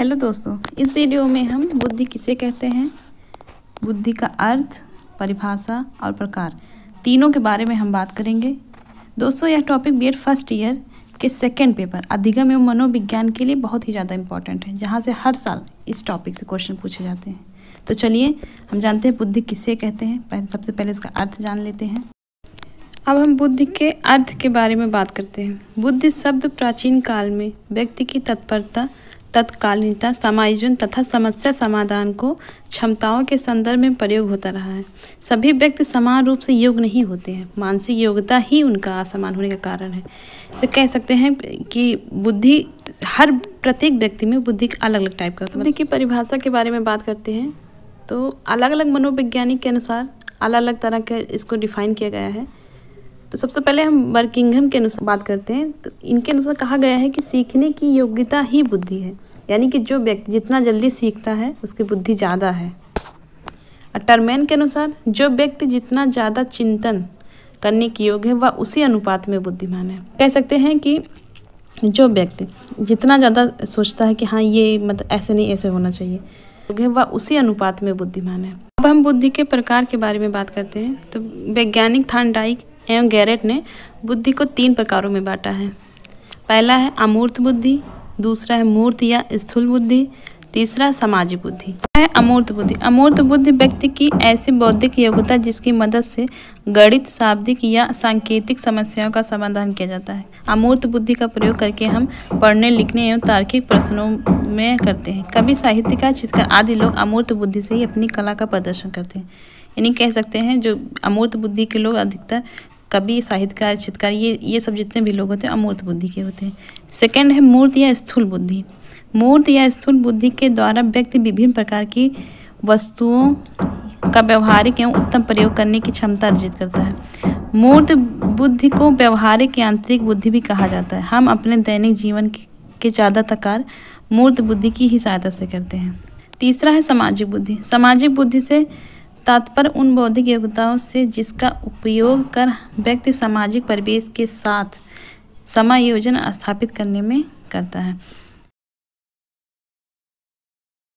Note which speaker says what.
Speaker 1: Hello दोस्तों, इस video में हम बुद्धि किसे कहते हैं? बुद्धि का अर्थ, परिभाषा और प्रकार। तीनों के बारे में हम बात करेंगे। दोस्तों, यह टॉपिक बी फ़र्स्ट ईयर के सेकेंड पेपर अधिगम एवं मनोविज्ञान के लिए बहुत ही ज़्यादा इंपॉर्टेंट है, जहाँ से हर साल इस टॉपिक से क्वेश्चन पूछे जाते हैं। तो चलिए, हम जानते हैं बुद्धि किसे कहते हैं। पहले सबसे पहले इसका अर्थ जान लेते हैं। अब हम बुद्धि के अर्थ के बारे में बात करते हैं। बुद्धि शब्द प्राचीन काल में व्यक्ति की तत्परता तत्कालीनता समायोजन तथा समस्या समाधान को क्षमताओं के संदर्भ में प्रयोग होता रहा है। सभी व्यक्ति समान रूप से योग नहीं होते हैं। मानसिक योग्यता ही उनका असमान होने का कारण है। इसे कह सकते हैं कि बुद्धि, हर प्रत्येक व्यक्ति में बुद्धि अलग अलग टाइप का बुद्धि की परिभाषा के बारे में बात करते हैं तो अलग अलग मनोवैज्ञानिक के अनुसार अलग अलग तरह के इसको डिफाइन किया गया है। तो सबसे पहले हम वर्किंगहम के अनुसार बात करते हैं। तो इनके अनुसार कहा गया है कि सीखने की योग्यता ही बुद्धि है। यानी कि जो व्यक्ति जितना जल्दी सीखता है, उसकी बुद्धि ज़्यादा है। टर्मैन के अनुसार, जो व्यक्ति जितना ज़्यादा चिंतन करने की योग्य है, वह उसी अनुपात में बुद्धिमान है। कह सकते हैं कि जो व्यक्ति जितना ज़्यादा सोचता है कि हाँ ये मतलब ऐसे नहीं, ऐसे होना चाहिए वह उसी अनुपात में बुद्धिमान है। अब हम बुद्धि के प्रकार के बारे में बात करते हैं। तो वैज्ञानिक थानडाइक एवं गैरेट ने बुद्धि को तीन प्रकारों में बांटा है। पहला है अमूर्त बुद्धि दूसरा है मूर्त या स्थूल बुद्धि, तीसरा सामाजिक बुद्धि। है अमूर्त बुद्धि। अमूर्त बुद्धि व्यक्ति की ऐसी बौद्धिक योग्यता जिसकी मदद से गणित, शाब्दिक या सांकेतिक समस्याओं का समाधान किया जाता है। अमूर्त बुद्धि का प्रयोग करके हम पढ़ने, लिखने एवं तार्किक प्रश्नों में करते हैं। कभी साहित्यकार, चित्रकार आदि लोग अमूर्त बुद्धि से ही अपनी कला का प्रदर्शन करते हैं। यानी कह सकते हैं जो अमूर्त बुद्धि के लोग अधिकतर कवि, साहित्यकार, चित्रकार, ये ये सब जितने भी लोग होते हैं, अमूर्त बुद्धि के होते हैं। सेकंड है मूर्त या स्थूल बुद्धि। मूर्त या स्थूल बुद्धि के द्वारा व्यक्ति विभिन्न प्रकार की वस्तुओं का व्यवहारिक एवं उत्तम प्रयोग करने की क्षमता अर्जित करता है। मूर्त बुद्धि को व्यवहारिक, यांत्रिक बुद्धि भी कहा जाता है। हम अपने दैनिक जीवन के ज़्यादातर कार्य मूर्त बुद्धि की ही सहायता से करते हैं। तीसरा है सामाजिक बुद्धि। सामाजिक बुद्धि से तात्पर्य उन बौद्धिक योग्यताओं से जिसका उपयोग कर व्यक्ति सामाजिक परिवेश के साथ समायोजन स्थापित करने में करता है।